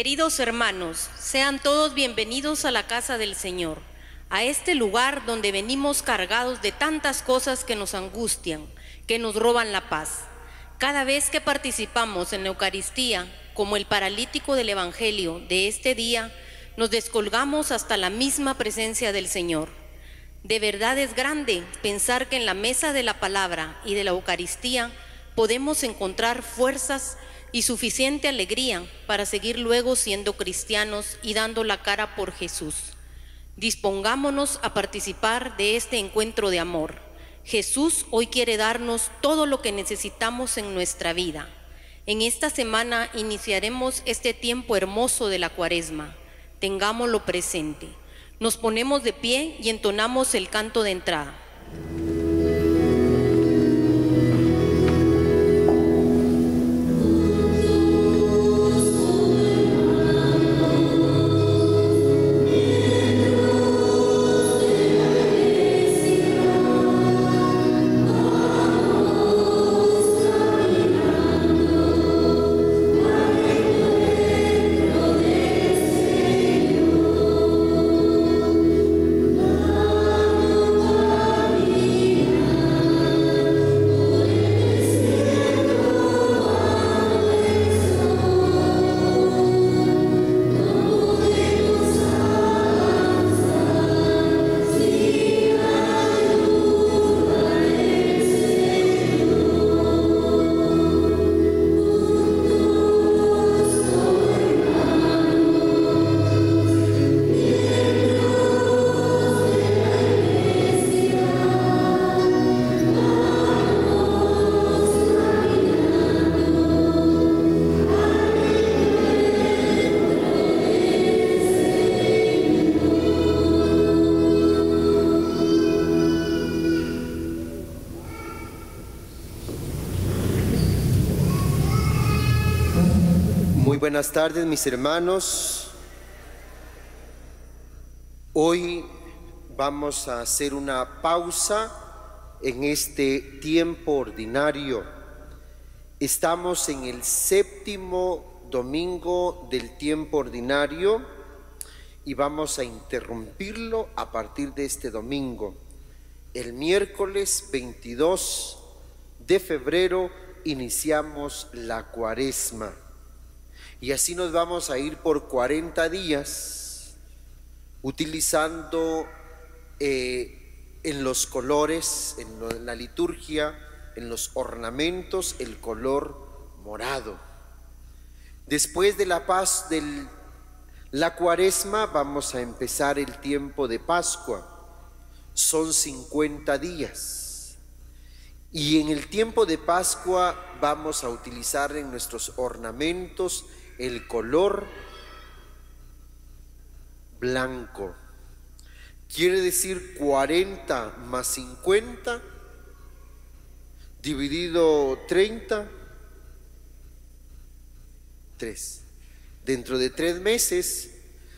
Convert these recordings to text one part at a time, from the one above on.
Queridos hermanos, sean todos bienvenidos a la casa del Señor, a este lugar donde venimos cargados de tantas cosas que nos angustian, que nos roban la paz. Cada vez que participamos en la Eucaristía, como el paralítico del Evangelio de este día, nos descolgamos hasta la misma presencia del Señor. De verdad es grande pensar que en la mesa de la palabra y de la Eucaristía podemos encontrar fuerzas y suficiente alegría para seguir luego siendo cristianos y dando la cara por Jesús. Dispongámonos a participar de este encuentro de amor. Jesús hoy quiere darnos todo lo que necesitamos en nuestra vida. En esta semana iniciaremos este tiempo hermoso de la cuaresma. Tengámoslo presente. Nos ponemos de pie y entonamos el canto de entrada. Buenas tardes mis hermanos. Hoy vamos a hacer una pausa en este tiempo ordinario. Estamos en el séptimo domingo del tiempo ordinario y vamos a interrumpirlo a partir de este domingo. El miércoles 22 de febrero iniciamos la cuaresma. Y así nos vamos a ir por 40 días utilizando eh, en los colores, en la liturgia, en los ornamentos, el color morado. Después de la paz de la cuaresma vamos a empezar el tiempo de Pascua. Son 50 días. Y en el tiempo de Pascua vamos a utilizar en nuestros ornamentos el color blanco. Quiere decir 40 más 50 dividido 30, 3. Dentro de tres meses,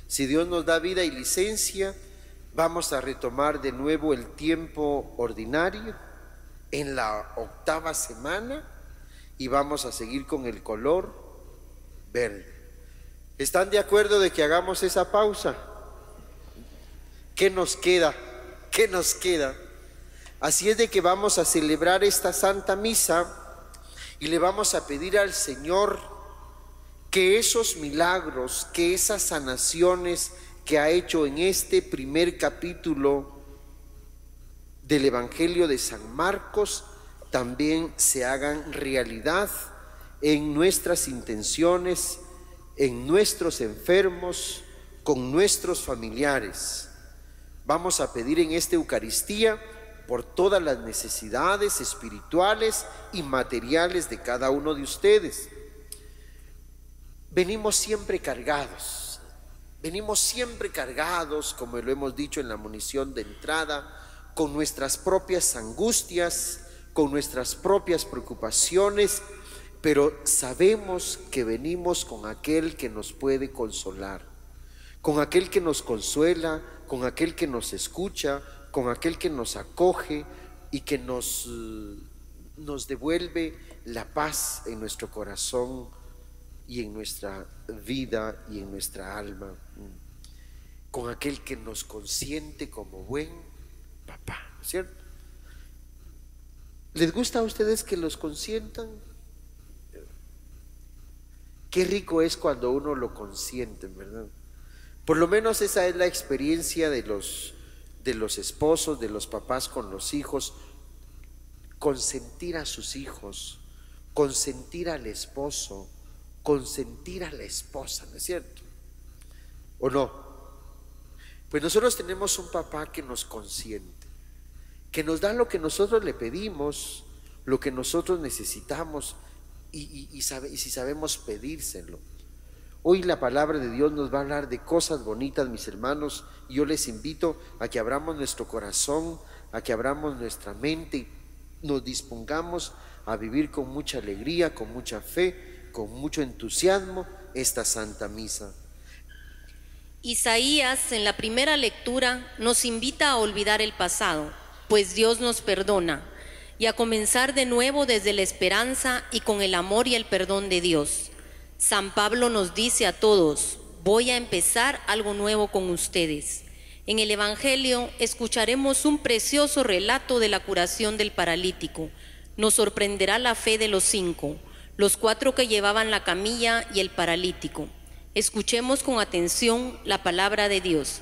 si Dios nos da vida y licencia, vamos a retomar de nuevo el tiempo ordinario en la octava semana y vamos a seguir con el color verde. ¿Están de acuerdo de que hagamos esa pausa? ¿Qué nos queda? ¿Qué nos queda? Así es de que vamos a celebrar esta Santa Misa y le vamos a pedir al Señor que esos milagros, que esas sanaciones que ha hecho en este primer capítulo del Evangelio de San Marcos también se hagan realidad en nuestras intenciones, en nuestros enfermos, con nuestros familiares. Vamos a pedir en esta Eucaristía por todas las necesidades espirituales y materiales de cada uno de ustedes. Venimos siempre cargados, venimos siempre cargados, como lo hemos dicho en la munición de entrada, con nuestras propias angustias, con nuestras propias preocupaciones pero sabemos que venimos con aquel que nos puede consolar, con aquel que nos consuela, con aquel que nos escucha, con aquel que nos acoge y que nos, nos devuelve la paz en nuestro corazón y en nuestra vida y en nuestra alma, con aquel que nos consiente como buen papá, ¿no es cierto? ¿Les gusta a ustedes que los consientan? Qué rico es cuando uno lo consiente, ¿verdad? Por lo menos esa es la experiencia de los, de los esposos, de los papás con los hijos, consentir a sus hijos, consentir al esposo, consentir a la esposa, ¿no es cierto? ¿O no? Pues nosotros tenemos un papá que nos consiente, que nos da lo que nosotros le pedimos, lo que nosotros necesitamos y, si sabemos pedírselo. Hoy la palabra de Dios nos va a hablar de cosas bonitas, mis hermanos, y yo les invito a que abramos nuestro corazón, a que abramos nuestra mente y nos dispongamos a vivir con mucha alegría, con mucha fe, con mucho entusiasmo esta Santa Misa. Isaías en la primera lectura nos invita a olvidar el pasado, pues Dios nos perdona, y a comenzar de nuevo desde la esperanza y con el amor y el perdón de Dios. San Pablo nos dice a todos, voy a empezar algo nuevo con ustedes. En el Evangelio escucharemos un precioso relato de la curación del paralítico. Nos sorprenderá la fe de los cinco, los cuatro que llevaban la camilla y el paralítico. Escuchemos con atención la palabra de Dios.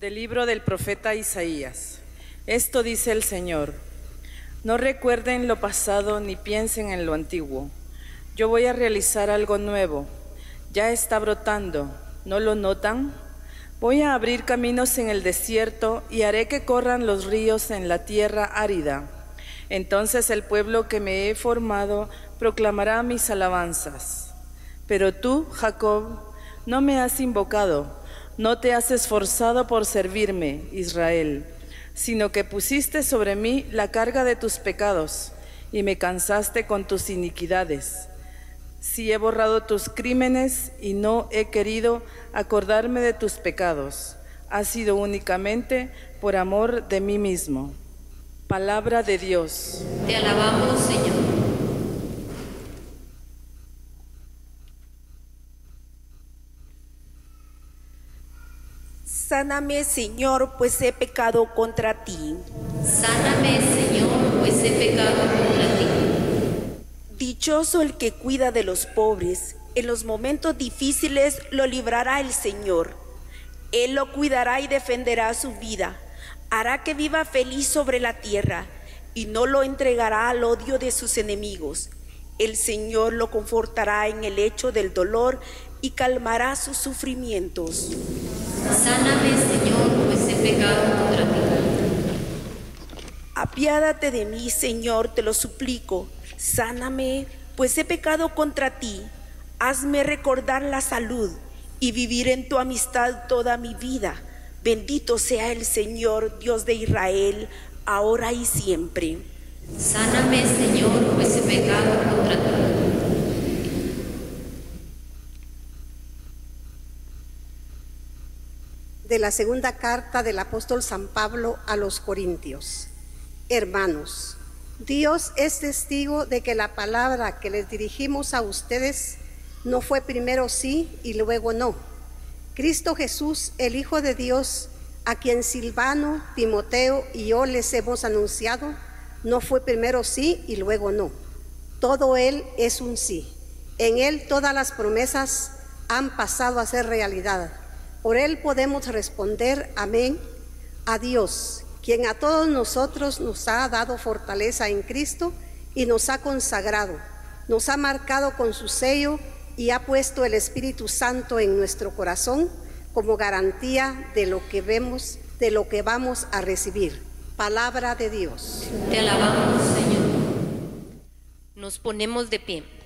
Del libro del profeta Isaías. Esto dice el Señor. No recuerden lo pasado ni piensen en lo antiguo. Yo voy a realizar algo nuevo. Ya está brotando. ¿No lo notan? Voy a abrir caminos en el desierto y haré que corran los ríos en la tierra árida. Entonces el pueblo que me he formado proclamará mis alabanzas. Pero tú, Jacob, no me has invocado, no te has esforzado por servirme, Israel, sino que pusiste sobre mí la carga de tus pecados y me cansaste con tus iniquidades. Si he borrado tus crímenes y no he querido acordarme de tus pecados, ha sido únicamente por amor de mí mismo. Palabra de Dios. Te alabamos, Señor. Sáname, Señor, pues he pecado contra ti. Sáname, Señor, pues he pecado contra ti. Dichoso el que cuida de los pobres, en los momentos difíciles lo librará el Señor. Él lo cuidará y defenderá su vida, hará que viva feliz sobre la tierra y no lo entregará al odio de sus enemigos. El Señor lo confortará en el hecho del dolor y calmará sus sufrimientos. Sáname, Señor, pues he pecado contra ti. Apiádate de mí, Señor, te lo suplico Sáname, pues he pecado contra ti. Hazme recordar la salud y vivir en tu amistad toda mi vida. Bendito sea el Señor, Dios de Israel, ahora y siempre. Sáname, Señor, pues he pecado contra ti. De la segunda carta del apóstol San Pablo a los Corintios. Hermanos, Dios es testigo de que la palabra que les dirigimos a ustedes no fue primero sí y luego no. Cristo Jesús, el Hijo de Dios, a quien Silvano, Timoteo y yo les hemos anunciado, no fue primero sí y luego no. Todo Él es un sí. En Él todas las promesas han pasado a ser realidad. Por Él podemos responder amén a Dios, quien a todos nosotros nos ha dado fortaleza en Cristo y nos ha consagrado, nos ha marcado con su sello y ha puesto el Espíritu Santo en nuestro corazón como garantía de lo que vemos, de lo que vamos a recibir. Palabra de Dios. Te alabamos, Señor. Nos ponemos de pie.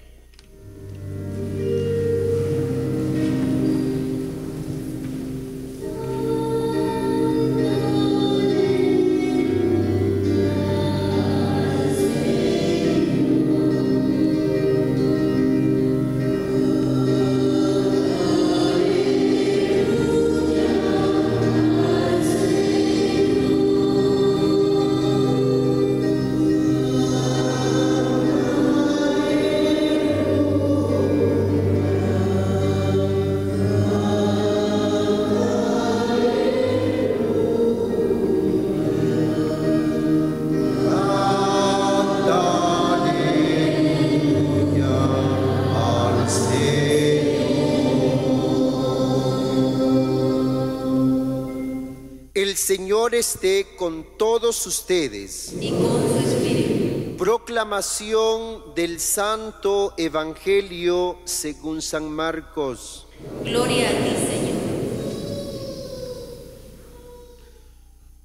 Señor esté con todos ustedes. y con su espíritu. Proclamación del Santo Evangelio según San Marcos. Gloria a ti, Señor.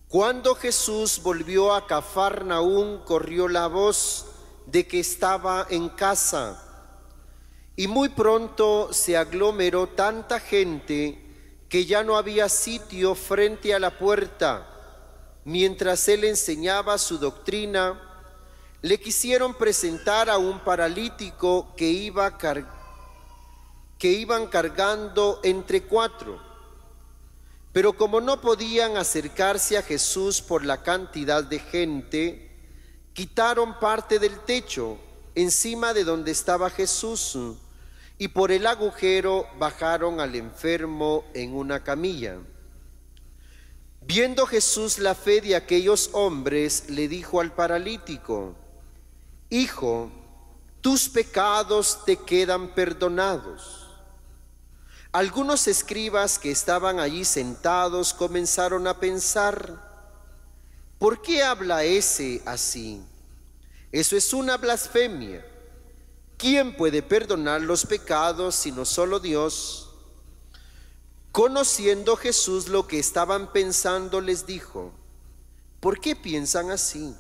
Cuando Jesús volvió a Cafarnaún, corrió la voz de que estaba en casa. Y muy pronto se aglomeró tanta gente que ya no había sitio frente a la puerta. Mientras él enseñaba su doctrina, le quisieron presentar a un paralítico que, iba que iban cargando entre cuatro. Pero como no podían acercarse a Jesús por la cantidad de gente, quitaron parte del techo encima de donde estaba Jesús y por el agujero bajaron al enfermo en una camilla. Viendo Jesús la fe de aquellos hombres, le dijo al paralítico, Hijo, tus pecados te quedan perdonados. Algunos escribas que estaban allí sentados comenzaron a pensar, ¿por qué habla ese así? Eso es una blasfemia. ¿Quién puede perdonar los pecados sino solo Dios? Conociendo Jesús lo que estaban pensando, les dijo, ¿por qué piensan así?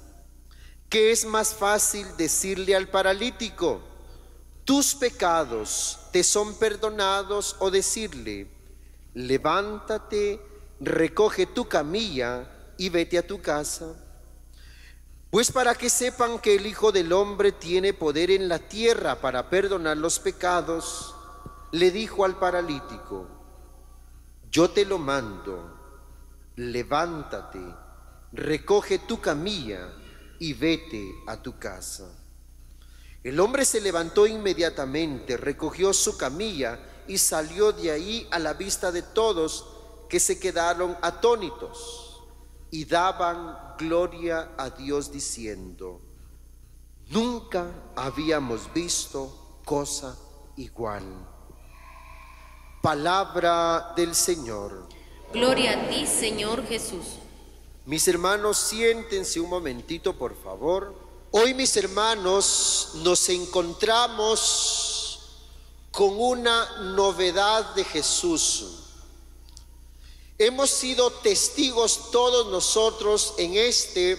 ¿Qué es más fácil decirle al paralítico, tus pecados te son perdonados o decirle, levántate, recoge tu camilla y vete a tu casa? Pues para que sepan que el Hijo del Hombre tiene poder en la tierra para perdonar los pecados, le dijo al paralítico, yo te lo mando, levántate, recoge tu camilla y vete a tu casa. El hombre se levantó inmediatamente, recogió su camilla y salió de ahí a la vista de todos que se quedaron atónitos y daban gloria a Dios diciendo, nunca habíamos visto cosa igual. Palabra del Señor. Gloria a ti, Señor Jesús. Mis hermanos, siéntense un momentito, por favor. Hoy, mis hermanos, nos encontramos con una novedad de Jesús. Hemos sido testigos todos nosotros en este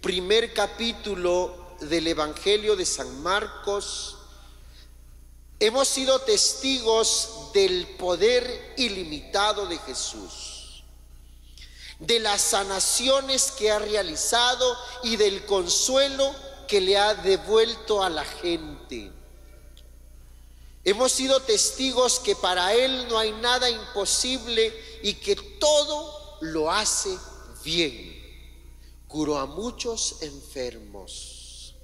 primer capítulo del Evangelio de San Marcos. Hemos sido testigos del poder ilimitado de Jesús de las sanaciones que ha realizado y del consuelo que le ha devuelto a la gente. Hemos sido testigos que para Él no hay nada imposible y que todo lo hace bien. Curó a muchos enfermos.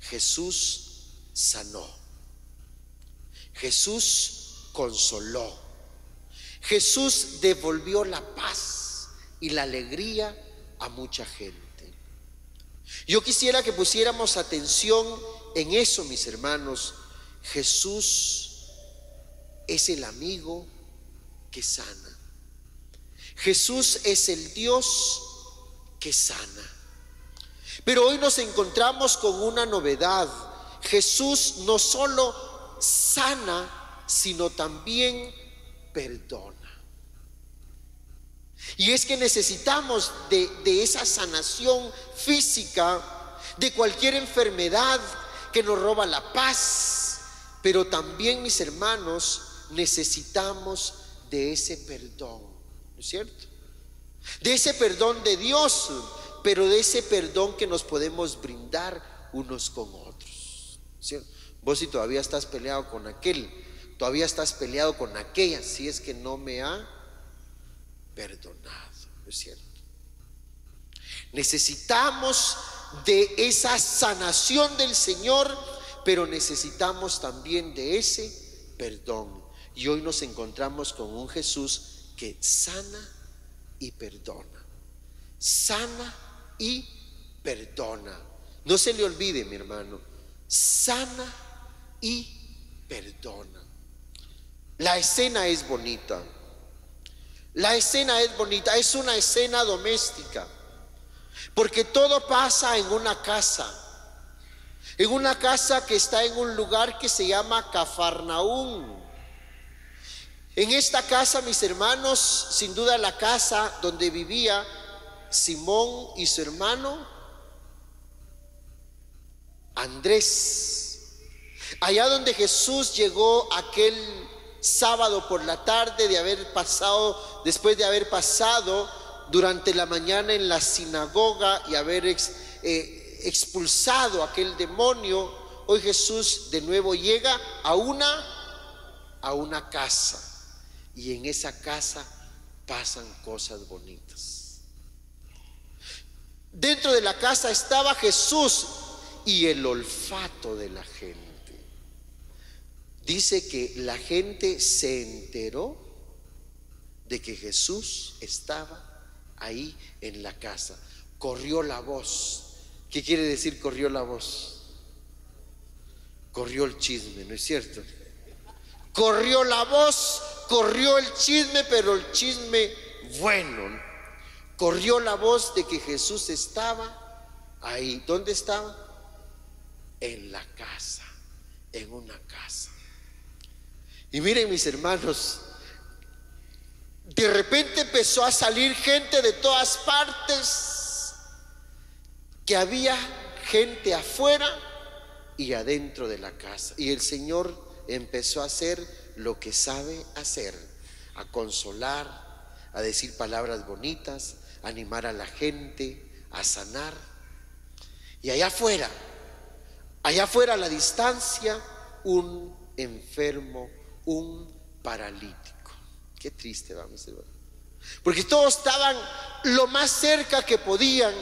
Jesús sanó. Jesús consoló. Jesús devolvió la paz y la alegría a mucha gente. Yo quisiera que pusiéramos atención en eso, mis hermanos. Jesús es el amigo que sana. Jesús es el Dios que sana. Pero hoy nos encontramos con una novedad. Jesús no solo sana, sino también perdona. Y es que necesitamos de, de, esa sanación física, de cualquier enfermedad que nos roba la paz, pero también, mis hermanos, necesitamos de ese perdón, ¿no es cierto? De ese perdón de Dios, pero de ese perdón que nos podemos brindar unos con otros, ¿cierto? Vos si todavía estás peleado con aquel, todavía estás peleado con aquella, si es que no me ha perdonado, ¿no es cierto? Necesitamos de esa sanación del Señor, pero necesitamos también de ese perdón. Y hoy nos encontramos con un Jesús que sana y perdona. Sana y perdona. No se le olvide, mi hermano. Sana y perdona. La escena es bonita. La escena es bonita, es una escena doméstica, porque todo pasa en una casa, en una casa que está en un lugar que se llama Cafarnaún. En esta casa, mis hermanos, sin duda la casa donde vivía Simón y su hermano Andrés. Allá donde Jesús llegó aquel sábado por la tarde de haber pasado, después de haber pasado durante la mañana en la sinagoga y haber eh, expulsado aquel demonio, hoy Jesús de nuevo llega a una, a una casa. Y en esa casa pasan cosas bonitas. Dentro de la casa estaba Jesús y el olfato de la gente. Dice que la gente se enteró de que Jesús estaba ahí en la casa. Corrió la voz. ¿Qué quiere decir corrió la voz? Corrió el chisme, ¿no es cierto? Corrió la voz, corrió el chisme, pero el chisme bueno. Corrió la voz de que Jesús estaba ahí. ¿Dónde estaba? en la casa, en una casa. Y miren mis hermanos, de repente empezó a salir gente de todas partes, que había gente afuera y adentro de la casa. Y el Señor empezó a hacer lo que sabe hacer, a consolar, a decir palabras bonitas, a animar a la gente, a sanar. Y allá afuera Allá afuera a la distancia, un enfermo, un paralítico. Qué triste, vamos ver. Porque todos estaban lo más cerca que podían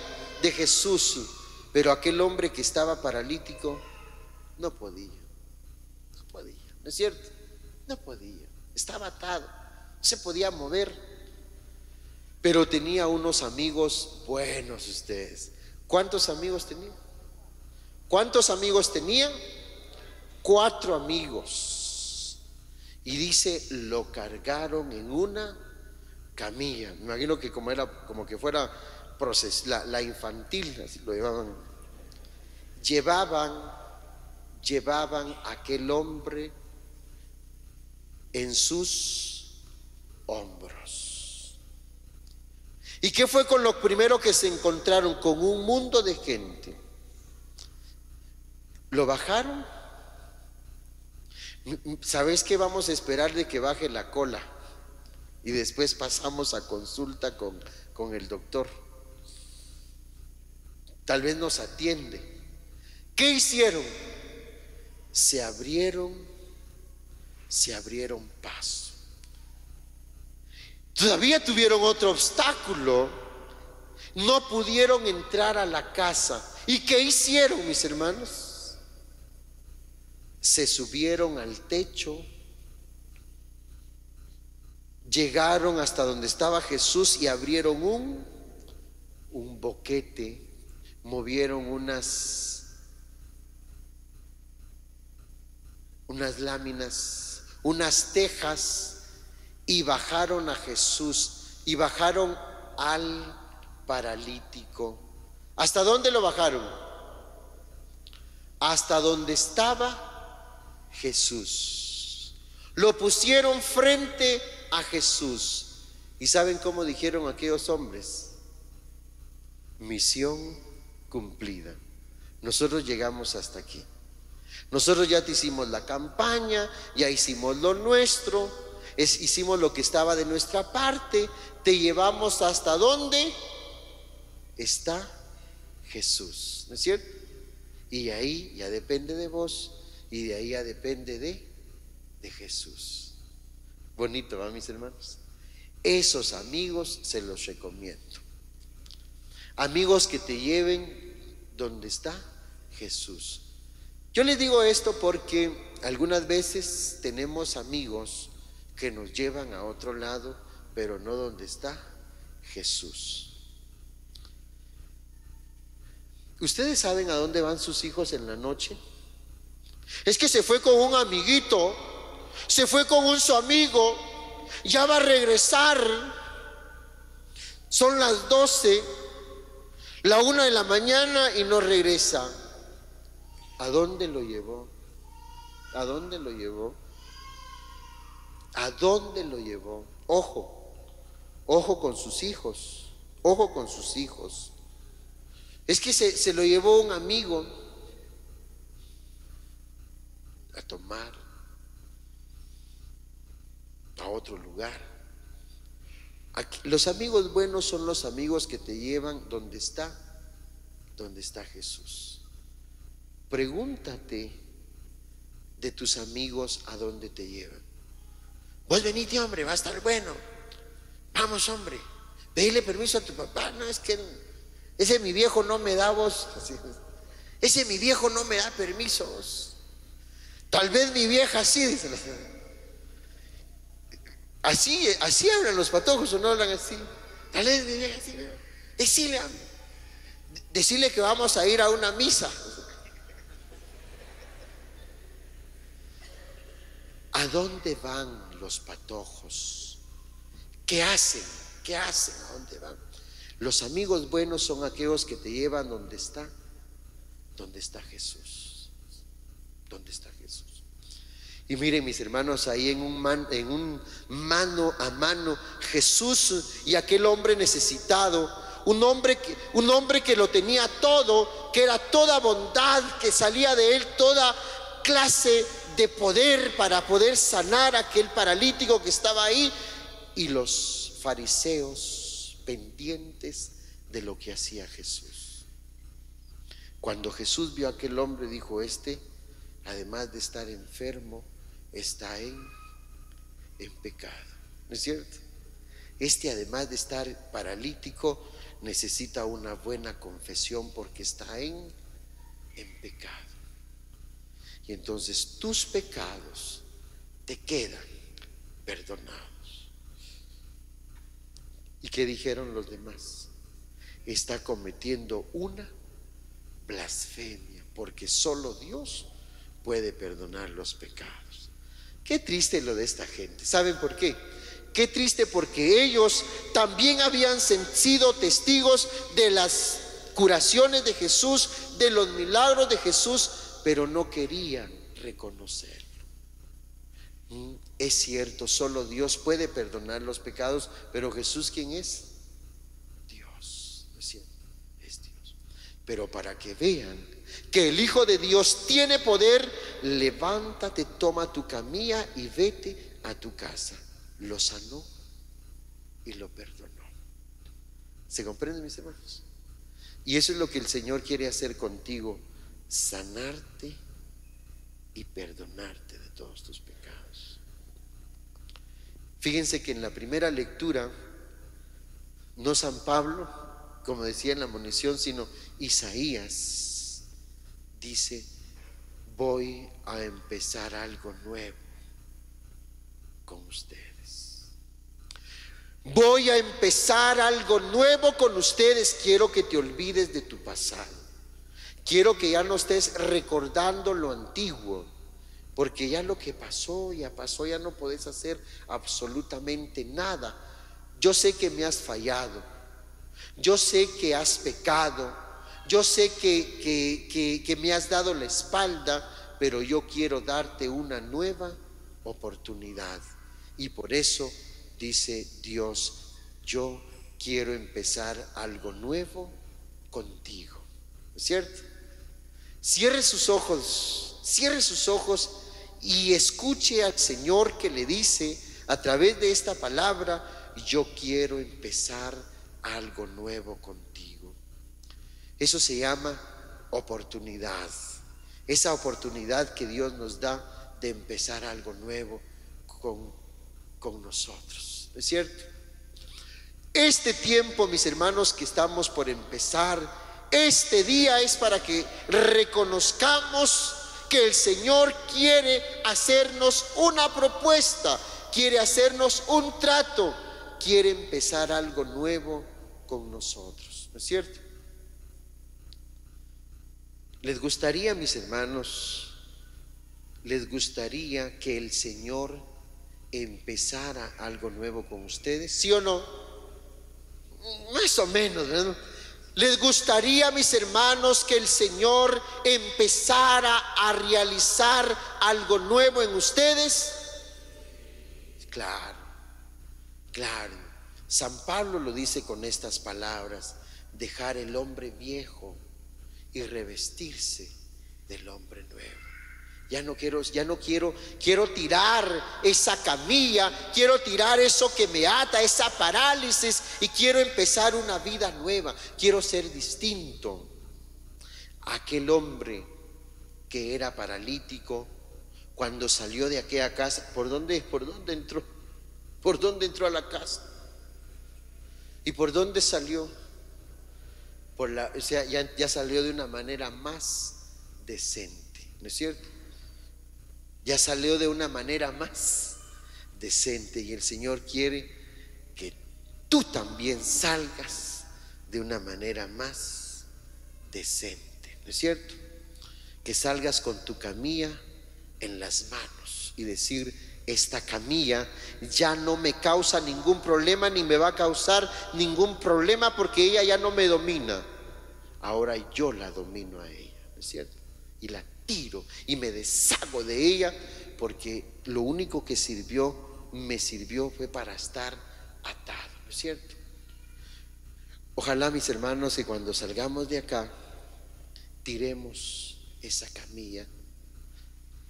de Jesús, pero aquel hombre que estaba paralítico no podía. No podía, ¿no es cierto? No podía. Estaba atado, se podía mover. Pero tenía unos amigos buenos ustedes. ¿Cuántos amigos tenía? ¿Cuántos amigos tenían? Cuatro amigos. Y dice, lo cargaron en una camilla. Me imagino que como era, como que fuera proces, la, infantil, así lo llevaban. Llevaban, llevaban a aquel hombre en sus hombros. ¿Y qué fue con lo primero que se encontraron? Con un mundo de gente lo bajaron. ¿Sabes qué vamos a esperar de que baje la cola? Y después pasamos a consulta con, con el doctor. Tal vez nos atiende. ¿Qué hicieron? Se abrieron, se abrieron paso. Todavía tuvieron otro obstáculo. No pudieron entrar a la casa. ¿Y qué hicieron, mis hermanos? se subieron al techo, llegaron hasta donde estaba Jesús y abrieron un, un boquete, movieron unas, unas láminas, unas tejas y bajaron a Jesús y bajaron al paralítico. ¿Hasta dónde lo bajaron? Hasta donde estaba Jesús. Lo pusieron frente a Jesús. ¿Y saben cómo dijeron aquellos hombres? Misión cumplida. Nosotros llegamos hasta aquí. Nosotros ya te hicimos la campaña, ya hicimos lo nuestro, es, hicimos lo que estaba de nuestra parte, te llevamos hasta donde está Jesús, ¿no es cierto? Y ahí ya depende de vos y de ahí ya depende de, de Jesús. Bonito, ¿va, mis hermanos? Esos amigos se los recomiendo. Amigos que te lleven donde está Jesús. Yo les digo esto porque algunas veces tenemos amigos que nos llevan a otro lado, pero no donde está Jesús. ¿Ustedes saben a dónde van sus hijos en la noche? Es que se fue con un amiguito, se fue con un su amigo, ya va a regresar. Son las 12, la una de la mañana y no regresa. ¿A dónde lo llevó? ¿A dónde lo llevó? ¿A dónde lo llevó? Ojo, ojo con sus hijos, ojo con sus hijos. Es que se, se lo llevó un amigo a tomar a otro lugar. Los amigos buenos son los amigos que te llevan donde está, donde está Jesús. Pregúntate de tus amigos a dónde te llevan. Vos venite, hombre, va a estar bueno. Vamos, hombre. Pedile permiso a tu papá. No, es que ese mi viejo no me da vos. Ese mi viejo no me da permisos. Tal vez mi vieja sí, dice la señora. Así, así hablan los patojos o no hablan así. Tal vez mi vieja sí. Decirle, decirle que vamos a ir a una misa. ¿A dónde van los patojos? ¿Qué hacen? ¿Qué hacen? ¿A dónde van? Los amigos buenos son aquellos que te llevan donde está, donde está Jesús. ¿Dónde está? Y miren mis hermanos, ahí en un, mano a mano, Jesús y aquel hombre necesitado, un hombre, que, un hombre que lo tenía todo, que era toda bondad, que salía de él toda clase de poder para poder sanar a aquel paralítico que estaba ahí y los fariseos pendientes de lo que hacía Jesús. Cuando Jesús vio a aquel hombre, dijo, este, además de estar enfermo, está en, en pecado. ¿No es cierto? Este, además de estar paralítico, necesita una buena confesión porque está en, en pecado. Y entonces tus pecados te quedan perdonados. ¿Y qué dijeron los demás? Está cometiendo una blasfemia, porque solo Dios puede perdonar los pecados. Qué triste lo de esta gente. ¿Saben por qué? Qué triste porque ellos también habían sido testigos de las curaciones de Jesús, de los milagros de Jesús, pero no querían reconocerlo. Mm, es cierto, solo Dios puede perdonar los pecados, pero Jesús, ¿quién es? Dios, es cierto, es Dios. Pero para que vean que el Hijo de Dios tiene poder, levántate, toma tu camilla y vete a tu casa. Lo sanó y lo perdonó. ¿Se comprende, mis hermanos? Y eso es lo que el Señor quiere hacer contigo sanarte y perdonarte de todos tus pecados. Fíjense que en la primera lectura, no San Pablo, como decía en la munición, sino Isaías dice, voy a empezar algo nuevo con ustedes. Voy a empezar algo nuevo con ustedes. Quiero que te olvides de tu pasado. Quiero que ya no estés recordando lo antiguo, porque ya lo que pasó, ya pasó, ya no puedes hacer absolutamente nada. Yo sé que me has fallado, yo sé que has pecado, yo sé que, que, que me has dado la espalda, pero yo quiero darte una nueva oportunidad. Y por eso dice Dios, yo quiero empezar algo nuevo contigo. ¿Es cierto? Cierre sus ojos, cierre sus ojos y escuche al Señor que le dice a través de esta palabra, yo quiero empezar algo nuevo contigo. Eso se llama oportunidad. Esa oportunidad que Dios nos da de empezar algo nuevo con, con nosotros. ¿Es cierto? Este tiempo, mis hermanos, que estamos por empezar, este día es para que reconozcamos que el Señor quiere hacernos una propuesta, quiere hacernos un trato, quiere empezar algo nuevo con nosotros. ¿No es cierto? ¿Les gustaría, mis hermanos, les gustaría que el Señor empezara algo nuevo con ustedes? ¿Sí o no? Más o menos, ¿verdad? ¿Les gustaría, mis hermanos, que el Señor empezara a realizar algo nuevo en ustedes? Claro, claro. San Pablo lo dice con estas palabras, dejar el hombre viejo y revestirse del hombre nuevo. Ya no quiero, ya no quiero, quiero tirar esa camilla, quiero tirar eso que me ata, esa parálisis y quiero empezar una vida nueva. Quiero ser distinto. Aquel hombre que era paralítico cuando salió de aquella casa, ¿por dónde, por dónde entró? ¿Por dónde entró a la casa? ¿Y por dónde salió? Por la, o sea, ya, ya salió de una manera más decente, ¿no es cierto? ya salió de una manera más decente y el Señor quiere que tú también salgas de una manera más decente, ¿no es cierto? Que salgas con tu camilla en las manos y decir, esta camilla ya no me causa ningún problema ni me va a causar ningún problema porque ella ya no me domina. Ahora yo la domino a ella, ¿no es cierto? Y la tiro y me deshago de ella porque lo único que sirvió, me sirvió fue para estar atado, ¿no es cierto? Ojalá mis hermanos que cuando salgamos de acá tiremos esa camilla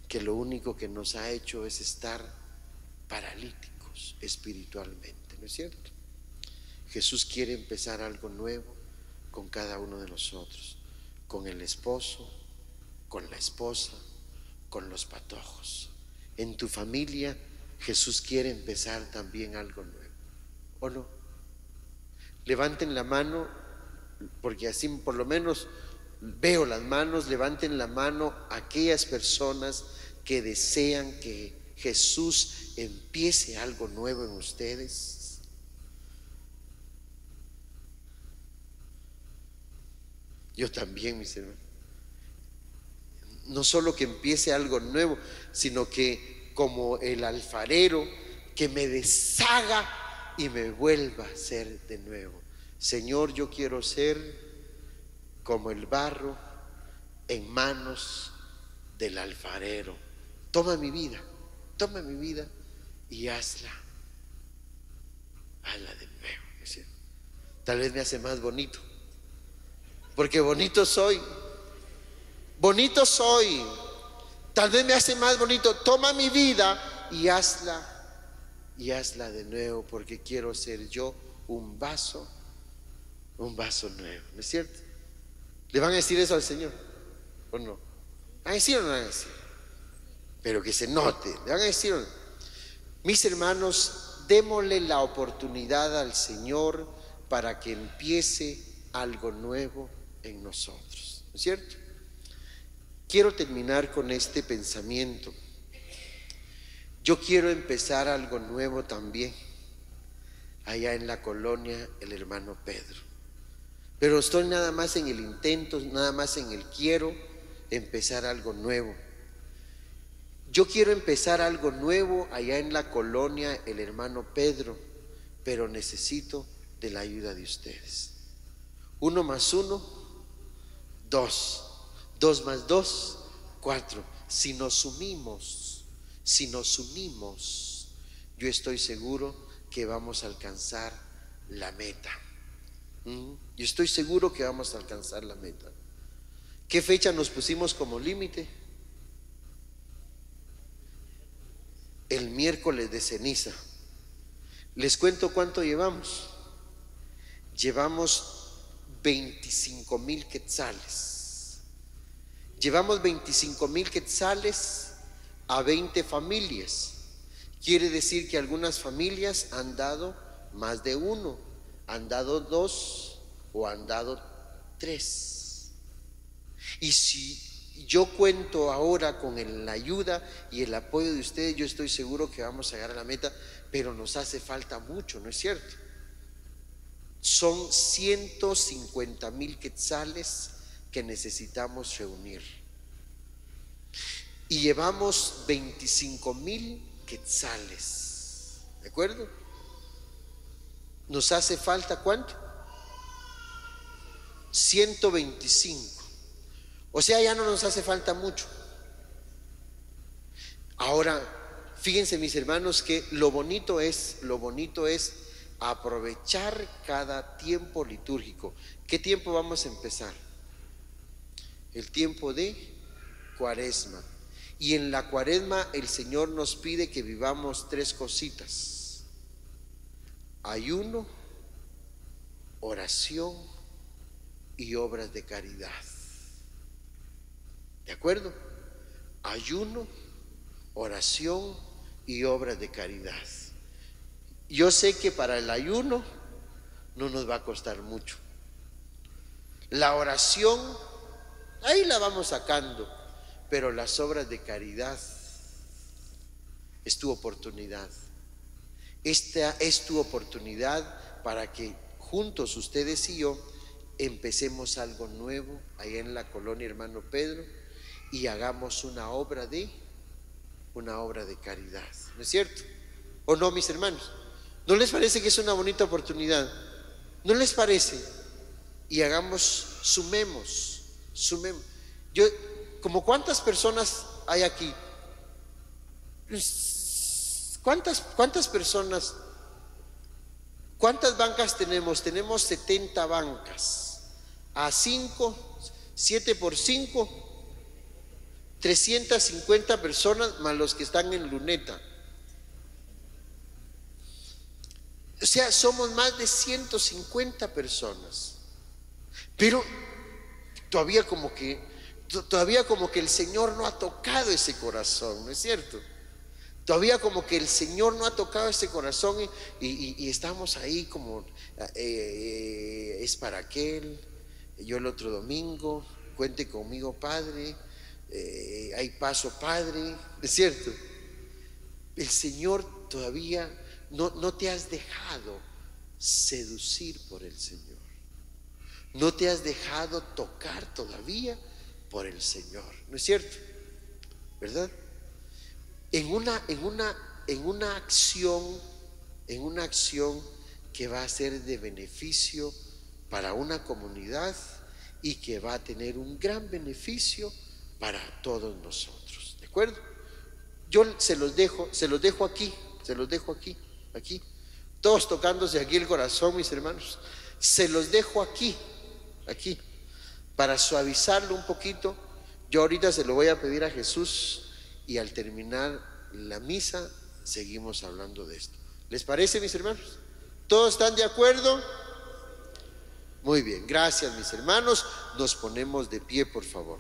que lo único que nos ha hecho es estar paralíticos espiritualmente, ¿no es cierto? Jesús quiere empezar algo nuevo con cada uno de nosotros, con el esposo, con la esposa, con los patojos. En tu familia Jesús quiere empezar también algo nuevo. ¿O no? Levanten la mano, porque así por lo menos veo las manos, levanten la mano aquellas personas que desean que Jesús empiece algo nuevo en ustedes. Yo también, mis hermanos no solo que empiece algo nuevo, sino que como el alfarero, que me deshaga y me vuelva a ser de nuevo. Señor, yo quiero ser como el barro en manos del alfarero. Toma mi vida, toma mi vida y hazla. Hazla de nuevo. Tal vez me hace más bonito. Porque bonito soy bonito soy, tal vez me hace más bonito, toma mi vida y hazla, y hazla de nuevo, porque quiero ser yo un vaso, un vaso nuevo, ¿no es cierto? ¿Le van a decir eso al Señor? ¿O no? ¿Van a decir o no van a decir? Pero que se note, ¿le van a decir? Mis hermanos, démosle la oportunidad al Señor para que empiece algo nuevo en nosotros, ¿no es cierto? Quiero terminar con este pensamiento. Yo quiero empezar algo nuevo también, allá en la colonia el hermano Pedro. Pero estoy nada más en el intento, nada más en el quiero empezar algo nuevo. Yo quiero empezar algo nuevo allá en la colonia el hermano Pedro, pero necesito de la ayuda de ustedes. Uno más uno, dos. Dos más dos, cuatro. Si nos unimos, si nos unimos, yo estoy seguro que vamos a alcanzar la meta. ¿Mm? Yo estoy seguro que vamos a alcanzar la meta. ¿Qué fecha nos pusimos como límite? El miércoles de ceniza. Les cuento cuánto llevamos. Llevamos 25 mil quetzales. Llevamos 25 mil quetzales a 20 familias. Quiere decir que algunas familias han dado más de uno, han dado dos o han dado tres. Y si yo cuento ahora con la ayuda y el apoyo de ustedes, yo estoy seguro que vamos a llegar a la meta, pero nos hace falta mucho, ¿no es cierto? Son 150 mil quetzales que necesitamos reunir. Y llevamos 25 mil quetzales. ¿De acuerdo? Nos hace falta cuánto? 125. O sea, ya no nos hace falta mucho. Ahora, fíjense mis hermanos que lo bonito es, lo bonito es aprovechar cada tiempo litúrgico. ¿Qué tiempo vamos a empezar? El tiempo de cuaresma. Y en la cuaresma el Señor nos pide que vivamos tres cositas. Ayuno, oración y obras de caridad. ¿De acuerdo? Ayuno, oración y obras de caridad. Yo sé que para el ayuno no nos va a costar mucho. La oración, ahí la vamos sacando, pero las obras de caridad es tu oportunidad. Esta es tu oportunidad para que juntos ustedes y yo empecemos algo nuevo ahí en la colonia hermano Pedro y hagamos una obra de una obra de caridad. ¿No es cierto? ¿O no, mis hermanos? ¿No les parece que es una bonita oportunidad? ¿No les parece? Y hagamos, sumemos, sumemos. Yo, como cuántas personas hay aquí? ¿Cuántas, cuántas personas? ¿Cuántas bancas tenemos? Tenemos 70 bancas. A 5, 7 por 5, 350 personas más los que están en luneta. O sea, somos más de 150 personas. Pero todavía como que todavía como que el Señor no ha tocado ese corazón, ¿no es cierto? Todavía como que el Señor no ha tocado ese corazón y, estamos ahí como eh, es para aquel, yo el otro domingo, cuente conmigo Padre, eh, hay paso Padre, ¿es cierto? El Señor todavía no, no te has dejado seducir por el Señor. No te has dejado tocar todavía por el Señor, ¿no es cierto? ¿Verdad? En una, en una, en una acción, en una acción que va a ser de beneficio para una comunidad y que va a tener un gran beneficio para todos nosotros. ¿De acuerdo? Yo se los dejo, se los dejo aquí, se los dejo aquí, aquí. Todos tocándose aquí el corazón, mis hermanos. Se los dejo aquí, aquí, para suavizarlo un poquito. Yo ahorita se lo voy a pedir a Jesús y al terminar la misa seguimos hablando de esto. ¿Les parece, mis hermanos? ¿Todos están de acuerdo? Muy bien, gracias, mis hermanos. Nos ponemos de pie, por favor.